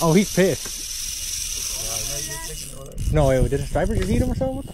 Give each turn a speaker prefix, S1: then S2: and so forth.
S1: Oh, he's pissed. No, wait, did a striper just eat him or something?